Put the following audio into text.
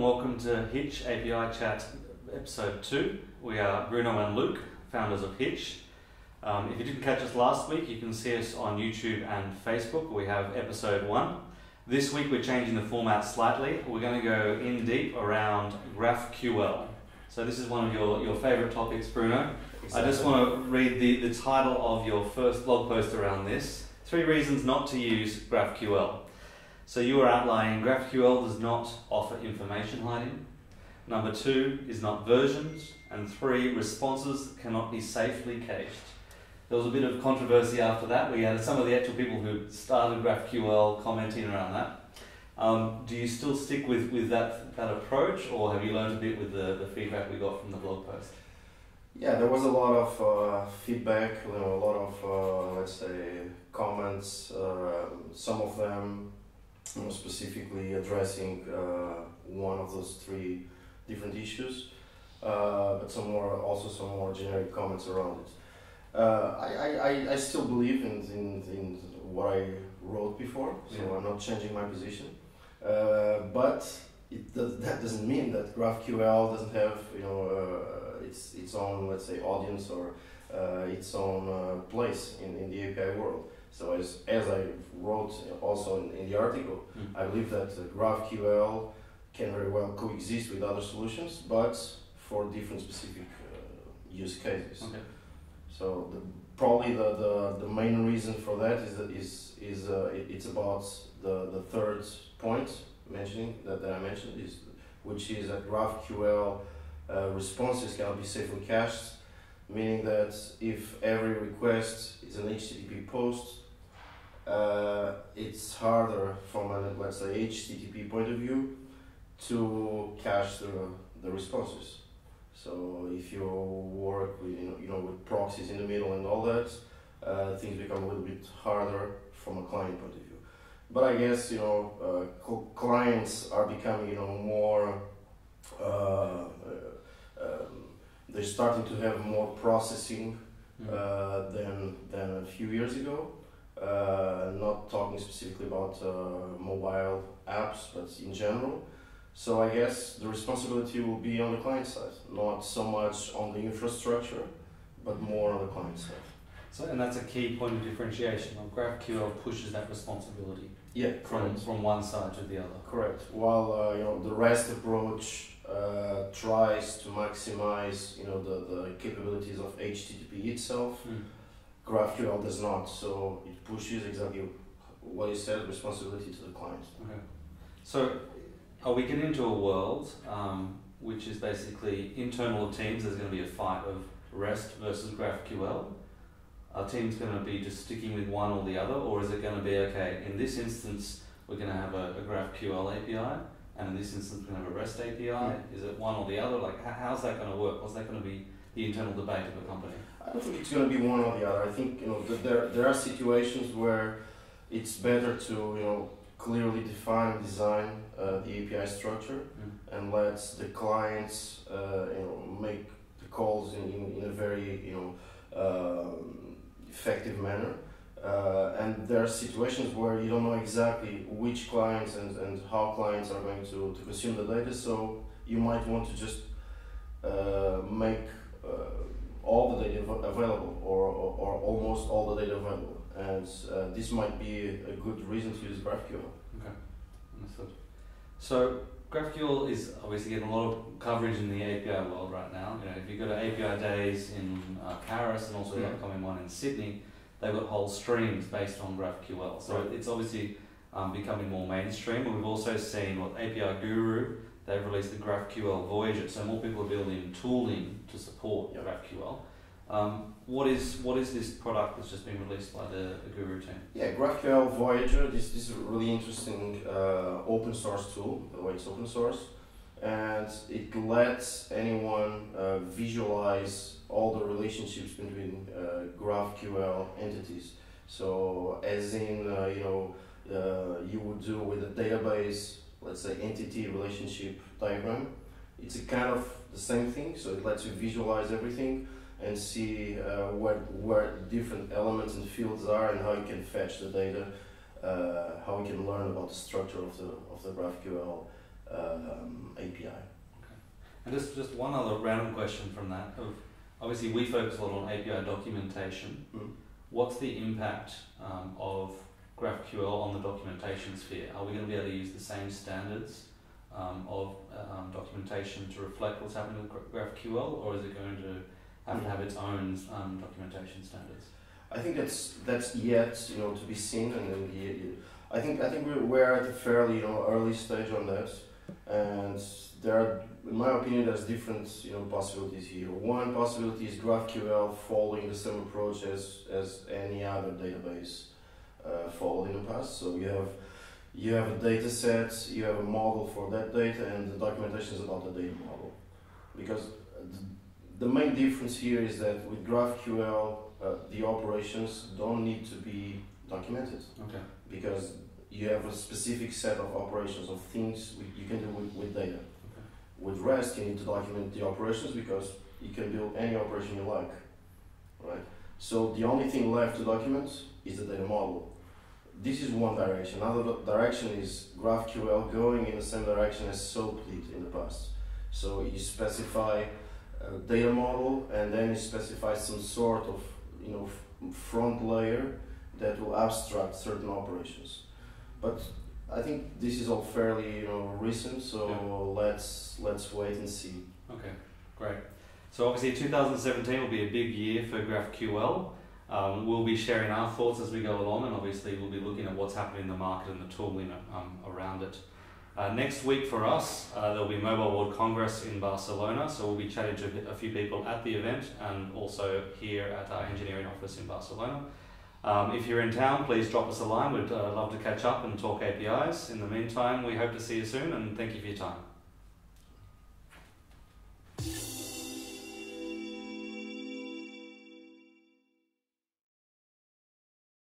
and welcome to Hitch API Chat episode 2. We are Bruno and Luke, founders of Hitch. Um, if you didn't catch us last week, you can see us on YouTube and Facebook. We have episode 1. This week we're changing the format slightly. We're going to go in deep around GraphQL. So, this is one of your, your favorite topics, Bruno. I just want to read the, the title of your first blog post around this Three Reasons Not to Use GraphQL. So you were outlining GraphQL does not offer information hiding. Number two is not versions. And three, responses cannot be safely cached. There was a bit of controversy after that. We had some of the actual people who started GraphQL commenting around that. Um, do you still stick with, with that, that approach, or have you learned a bit with the, the feedback we got from the blog post? Yeah, there was a lot of uh, feedback, you know, a lot of, uh, let's say, comments. Uh, some of them specifically addressing uh, one of those three different issues, uh, but some more also some more generic comments around it. Uh, I, I, I still believe in, in, in what I wrote before, so yeah. I'm not changing my position. Uh, but it does, that doesn't mean that GraphQL doesn't have you know uh, its its own let's say audience or uh, its own place in, in the API world. So as, as I wrote also in, in the article, mm. I believe that GraphQL can very well coexist with other solutions, but for different specific uh, use cases. Okay. So the, probably the, the, the main reason for that is that is is uh, it, it's about the, the third point mentioning that, that I mentioned is which is that GraphQL uh, responses cannot be safely cached, meaning that if every request is an HTTP post, uh, it's harder from a let's say HTTP point of view to cache the, the responses. So if you work with you know, you know with proxies in the middle and all that, uh, things become a little bit harder from a client point of view. But I guess you know uh, clients are becoming you know more. Uh, uh, um, they're starting to have more processing mm. than than a few years ago uh, not talking specifically about uh, mobile apps, but in general. So I guess the responsibility will be on the client side, not so much on the infrastructure, but more on the client side. So, and that's a key point of differentiation. GraphQL pushes that responsibility. Yeah, from from one side to the other. Correct. While uh, you know the REST approach uh, tries to maximize you know the, the capabilities of HTTP itself. Mm GraphQL does not, so it pushes exactly what you said, responsibility to the client. Okay. So, are we getting into a world um, which is basically internal teams? There's going to be a fight of REST versus GraphQL. Are teams going to be just sticking with one or the other, or is it going to be okay? In this instance, we're going to have a, a GraphQL API, and in this instance, to have a REST API. Is it one or the other? Like, how's that going to work? What's that going to be the internal debate of a company? I don't think it's going to be one or the other. I think you know there there are situations where it's better to you know clearly define and design uh, the API structure mm. and let the clients uh, you know make the calls in, in, in a very you know um, effective manner. Uh, and there are situations where you don't know exactly which clients and, and how clients are going to, to consume the data, so you might want to just uh, make uh, all the data available or, or, or, almost all the data available. And uh, this might be a good reason to use GraphQL. Okay, understood. So GraphQL is obviously getting a lot of coverage in the API world right now. You know, if you go to API days in uh, Paris and also the upcoming one in Sydney, they've got whole streams based on GraphQL. So right. it's obviously um, becoming more mainstream. We've also seen what API Guru they've released the GraphQL Voyager, so more people are building tooling to support yep. GraphQL. Um, what is what is this product that's just been released by the, the Guru team? Yeah, GraphQL Voyager. This, this is a really interesting uh, open source tool. The way it's open source, and it lets anyone uh, visualize all the relationships between uh, GraphQL entities. So, as in, uh, you know, uh, you would do with a database let's say entity relationship diagram. It's a kind of the same thing, so it lets you visualize everything and see uh, where, where different elements and fields are and how you can fetch the data, uh, how you can learn about the structure of the, of the GraphQL um, API. And just, just one other random question from that. Of obviously, we focus a lot on API documentation. Mm. What's the impact um, of GraphQL on the documentation sphere? Are we going to be able to use the same standards um, of um, documentation to reflect what's happening with GraphQL, or is it going to have to have its own um, documentation standards? I think that's that's yet you know to be seen, and then the, I think I think we're, we're at a fairly you know early stage on that, and there are, in my opinion, there's different you know possibilities here. One possibility is GraphQL following the same approach as as any other database uh, followed in the past. So you have you have a data set, you have a model for that data, and the documentation is about the data model, because the main difference here is that with GraphQL, uh, the operations don't need to be documented Okay. because you have a specific set of operations of things you can do with, with data. Okay. With REST, you need to document the operations because you can build any operation you like, right? So the only thing left to document is the data model. This is one direction. Another direction is GraphQL going in the same direction as SOAP did in the past. So you specify a data model and then you specify some sort of you know front layer that will abstract certain operations. But I think this is all fairly you know recent, so Yeah. let's let's wait and see. Okay, great. So obviously 2017 will be a big year for GraphQL. Um, we'll be sharing our thoughts as we go along, and obviously we'll be looking at what's happening in the market and the tooling um, around it. Uh, next week for us, uh, there'll be Mobile World Congress in Barcelona, so we'll be chatting to a few people at the event and also here at our engineering office in Barcelona. Um, if you're in town, please drop us a line. We'd uh, love to catch up and talk APIs. In the meantime, we hope to see you soon, and thank you for your time.